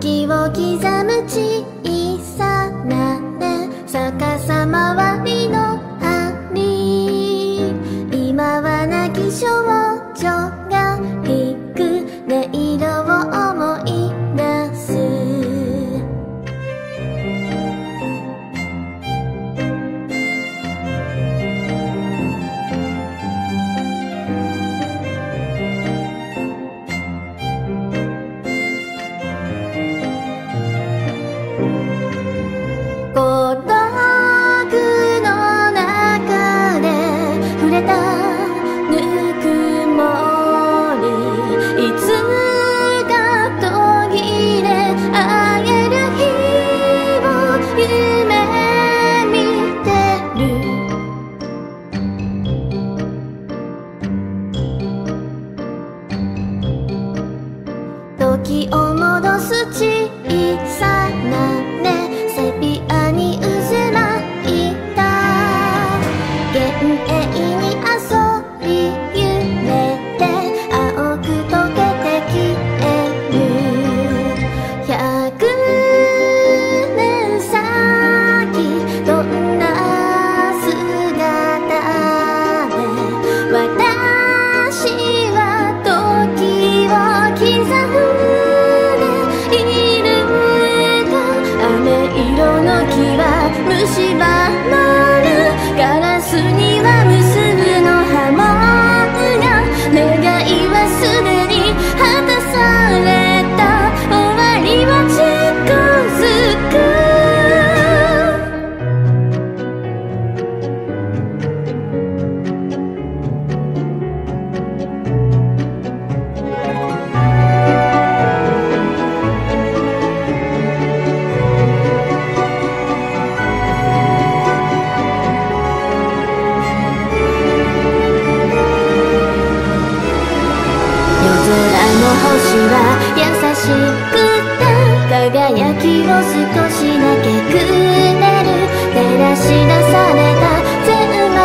時を刻む小さな目逆さまはりの針今は泣き少女に遊ぶ星は優しくて輝きを少しだけくれる照らし出された全舞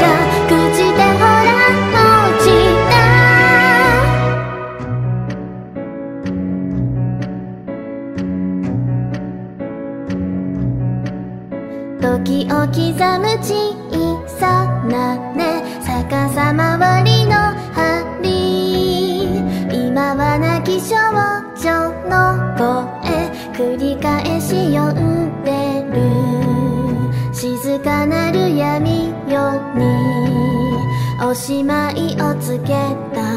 が朽ちてほら落ちた時を刻む小さな声繰り返し読んでる。静かなる闇夜におしまいをつけた。